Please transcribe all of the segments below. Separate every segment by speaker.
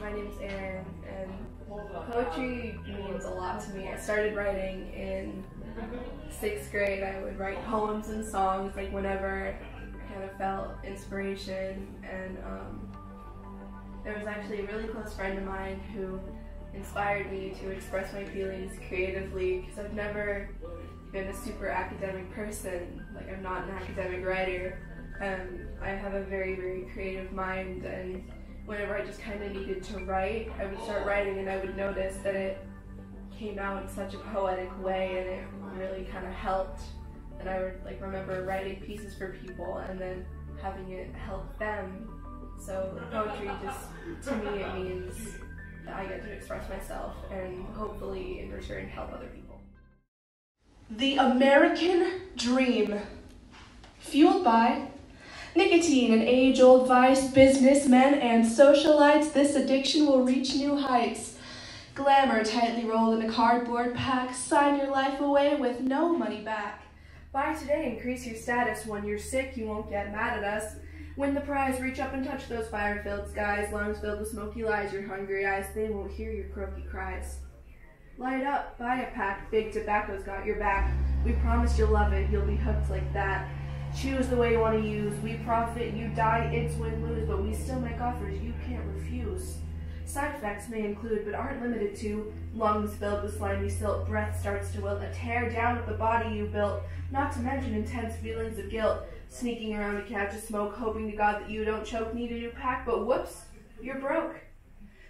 Speaker 1: my name's Erin, and poetry means a lot to me. I started writing in sixth grade. I would write poems and songs, like whenever I kind of felt inspiration. And um, there was actually a really close friend of mine who inspired me to express my feelings creatively because I've never been a super academic person. Like I'm not an academic writer. Um, I have a very, very creative mind and whenever I just kind of needed to write, I would start writing and I would notice that it came out in such a poetic way and it really kind of helped. And I would like remember writing pieces for people and then having it help them. So poetry just, to me, it means that I get to express myself and hopefully in return help other people.
Speaker 2: The American Dream. Fueled by Nicotine, an age old vice, businessmen and socialites, this addiction will reach new heights. Glamour tightly rolled in a cardboard pack, sign your life away with no money back.
Speaker 1: Buy today, increase your status. When you're sick, you won't get mad at us. Win the prize, reach up and touch those fire-filled skies, lungs filled with smoky lies, your hungry eyes, they won't hear your croaky cries. Light up, buy a pack, big tobacco's got your back. We promise you'll love it, you'll be hooked like that. Choose the way you want to use. We profit, you die, it's win-lose, but we still make offers you can't refuse. Side effects may include, but aren't limited to, lungs filled with slimy silt, breath starts to wilt, a tear down of the body you built, not to mention intense feelings of guilt, sneaking around to catch a smoke, hoping to God that you don't choke, need a new pack, but whoops, you're broke.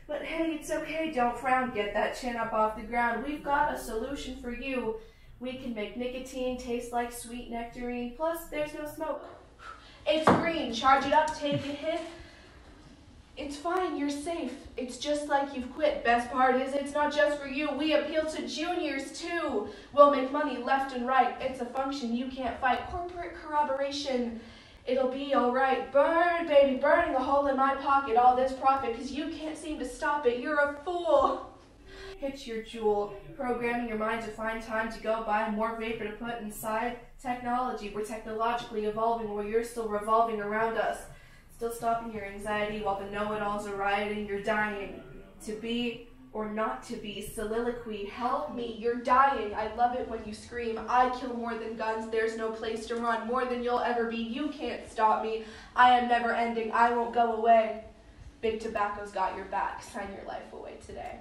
Speaker 1: But hey, it's okay, don't frown, get that chin up off the ground. We've got a solution for you. We can make nicotine taste like sweet nectarine, plus there's no smoke.
Speaker 2: It's green, charge it up, take a hit. It's fine, you're safe. It's just like you've quit. Best part is it's not just for you. We appeal to juniors too. We'll make money left and right. It's a function you can't fight. Corporate corroboration. It'll be alright. Burn, baby, burning a hole in my pocket. All this profit, cause you can't seem to stop it. You're a fool
Speaker 1: hit your JUUL, programming your mind to find time to go buy more vapor to put inside technology. We're technologically evolving where you're still revolving around us, still stopping your anxiety while the know-it-alls are rioting. You're dying to be or not to be. Soliloquy, help me, you're dying. I love it when you scream. I kill more than guns, there's no place to run. More than you'll ever be, you can't stop me. I am never ending, I won't go away. Big Tobacco's got your back, sign your life away today.